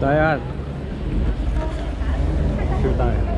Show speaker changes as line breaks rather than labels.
Tayo. Shoot.